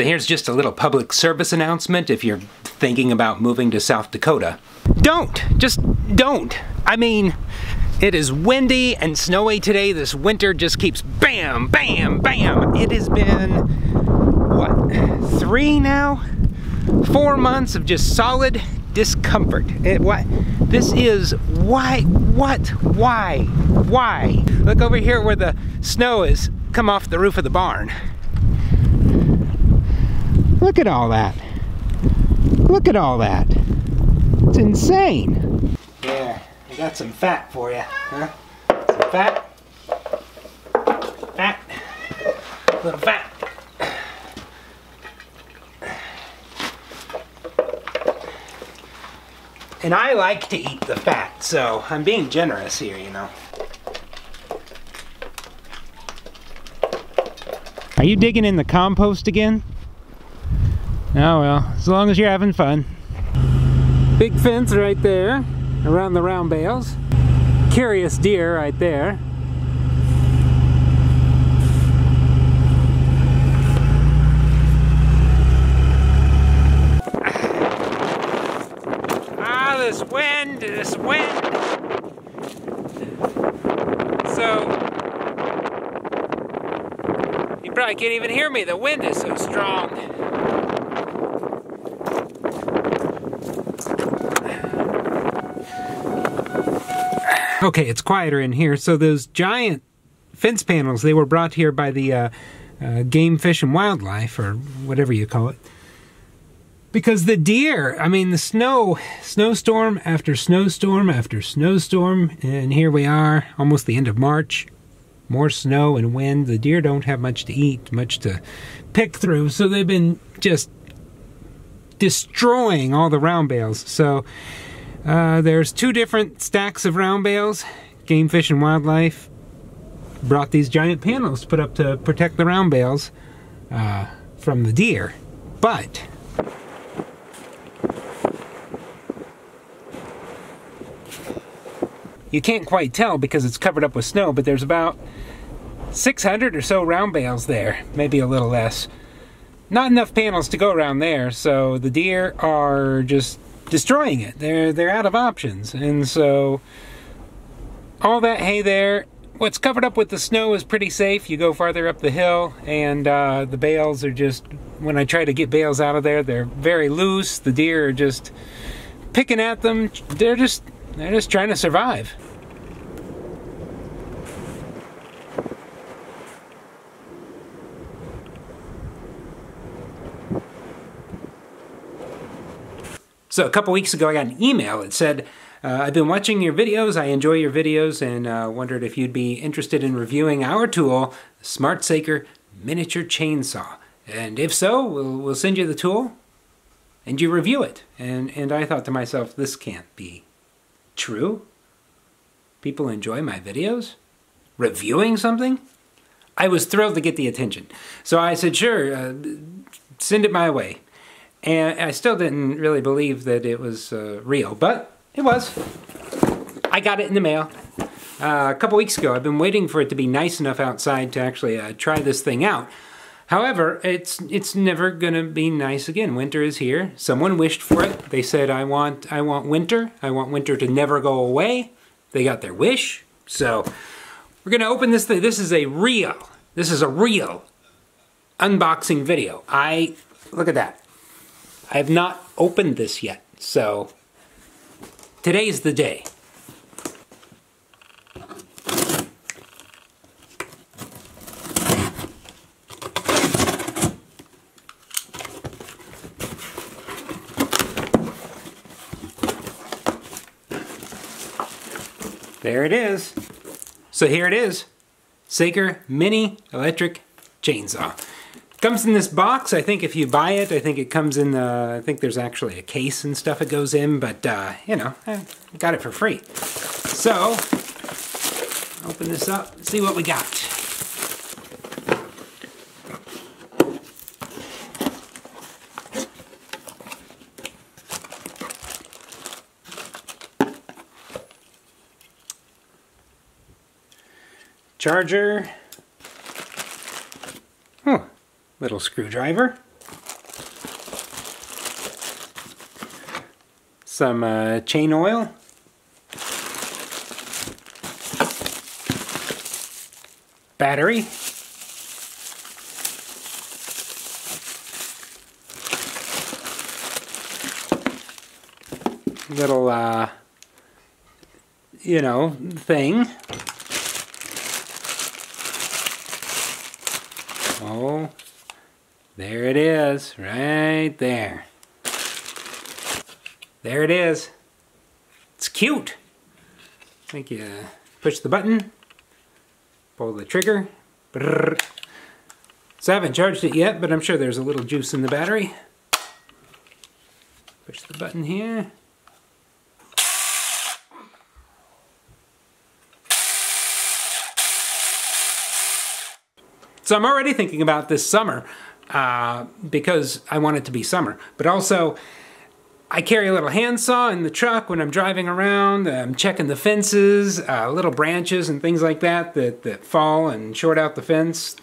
So here's just a little public service announcement if you're thinking about moving to South Dakota. Don't! Just don't! I mean, it is windy and snowy today. This winter just keeps bam, bam, bam. It has been, what, three now? Four months of just solid discomfort. It, what? This is why, what, why, why? Look over here where the snow has come off the roof of the barn. Look at all that. Look at all that. It's insane. Yeah, I got some fat for you. Huh? Some fat. Fat. A little fat. And I like to eat the fat, so I'm being generous here, you know. Are you digging in the compost again? Oh well, as long as you're having fun. Big fence right there, around the round bales. Curious deer right there. Ah, this wind, this wind. So, you probably can't even hear me. The wind is so strong. Okay, it's quieter in here. So those giant fence panels, they were brought here by the uh, uh, Game Fish and Wildlife, or whatever you call it. Because the deer, I mean, the snow, snowstorm after snowstorm after snowstorm, and here we are, almost the end of March. More snow and wind. The deer don't have much to eat, much to pick through, so they've been just destroying all the round bales. So uh, there's two different stacks of round bales. Game Fish and Wildlife brought these giant panels put up to protect the round bales uh, from the deer. But you can't quite tell because it's covered up with snow, but there's about 600 or so round bales there, maybe a little less. Not enough panels to go around there, so the deer are just destroying it. They're they're out of options, and so all that hay there. What's covered up with the snow is pretty safe. You go farther up the hill, and uh, the bales are just. When I try to get bales out of there, they're very loose. The deer are just picking at them. They're just they're just trying to survive. So a couple weeks ago, I got an email. It said, uh, I've been watching your videos. I enjoy your videos and uh, wondered if you'd be interested in reviewing our tool, Smart Saker Miniature Chainsaw. And if so, we'll, we'll send you the tool and you review it. And, and I thought to myself, this can't be true. People enjoy my videos? Reviewing something? I was thrilled to get the attention. So I said, sure, uh, send it my way. And I still didn't really believe that it was uh, real, but it was. I got it in the mail uh, a couple weeks ago. I've been waiting for it to be nice enough outside to actually uh, try this thing out. However, it's it's never gonna be nice again. Winter is here. Someone wished for it. They said, "I want I want winter. I want winter to never go away." They got their wish. So we're gonna open this thing. This is a real. This is a real unboxing video. I look at that. I have not opened this yet, so today's the day. There it is. So here it is. Saker Mini Electric Chainsaw. Comes in this box. I think if you buy it, I think it comes in the, I think there's actually a case and stuff it goes in, but, uh, you know, I got it for free. So, open this up, see what we got. Charger little screwdriver, some uh, chain oil, battery, little, uh, you know, thing. Oh, there it is, right there. There it is. It's cute. I think you push the button, pull the trigger. Brrr. So I haven't charged it yet, but I'm sure there's a little juice in the battery. Push the button here. So I'm already thinking about this summer uh, because I want it to be summer. But also, I carry a little handsaw in the truck when I'm driving around. I'm checking the fences, uh, little branches and things like that, that that fall and short out the fence.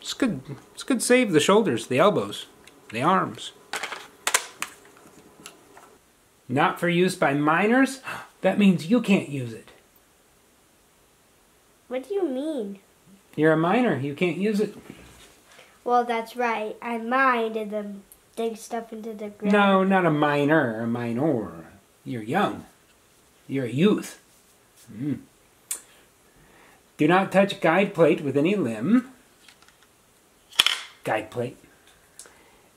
It's good. It's good to save the shoulders, the elbows, the arms. Not for use by minors? That means you can't use it. What do you mean? You're a minor. You can't use it. Well, that's right. I mined and then dig stuff into the ground. No, not a minor. A minor. You're young. You're a youth. Mm. Do not touch guide plate with any limb. Guide plate.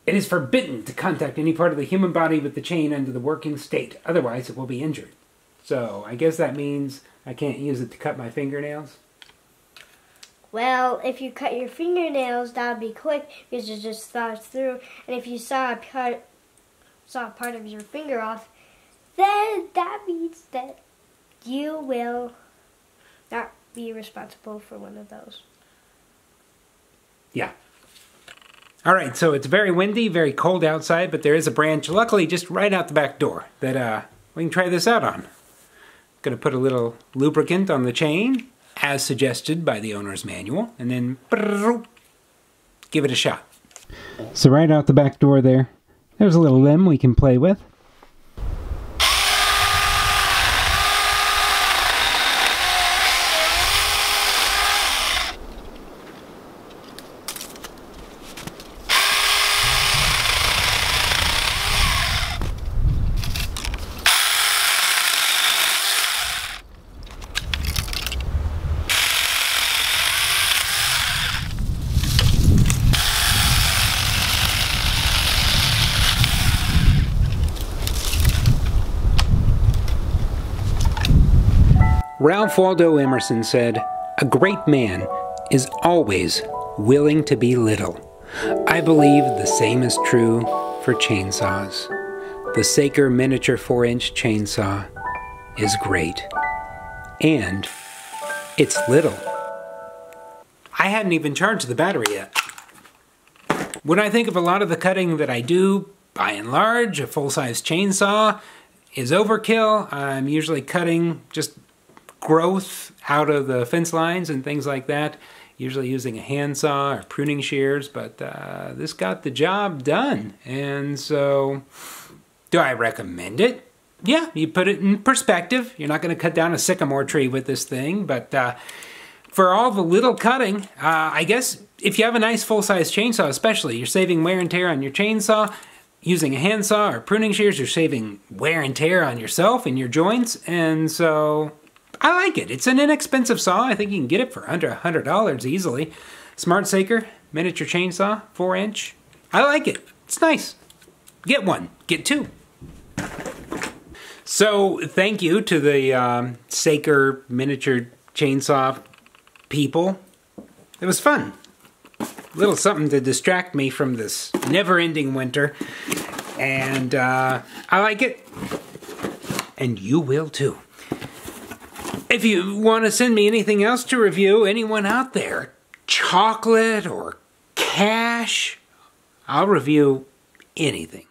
It is forbidden to contact any part of the human body with the chain under the working state. Otherwise, it will be injured. So, I guess that means I can't use it to cut my fingernails. Well, if you cut your fingernails, that would be quick because it just thaws through. And if you saw a part, saw a part of your finger off, then that means that you will not be responsible for one of those. Yeah. All right, so it's very windy, very cold outside, but there is a branch, luckily just right out the back door, that uh, we can try this out on. Gonna put a little lubricant on the chain, as suggested by the owner's manual, and then give it a shot. So right out the back door there, there's a little limb we can play with. Ralph Waldo Emerson said, A great man is always willing to be little. I believe the same is true for chainsaws. The Saker miniature 4 inch chainsaw is great. And it's little. I hadn't even charged the battery yet. When I think of a lot of the cutting that I do, by and large, a full size chainsaw is overkill. I'm usually cutting just growth out of the fence lines and things like that, usually using a handsaw or pruning shears, but uh, this got the job done. And so, do I recommend it? Yeah, you put it in perspective. You're not going to cut down a sycamore tree with this thing, but uh, for all the little cutting, uh, I guess if you have a nice full-size chainsaw especially, you're saving wear and tear on your chainsaw. Using a handsaw or pruning shears, you're saving wear and tear on yourself and your joints, and so I like it. It's an inexpensive saw. I think you can get it for under $100 easily. Smart Saker, miniature chainsaw, 4 inch. I like it. It's nice. Get one. Get two. So, thank you to the um, Saker miniature chainsaw people. It was fun. A little something to distract me from this never ending winter. And uh, I like it. And you will too. If you want to send me anything else to review, anyone out there, chocolate or cash, I'll review anything.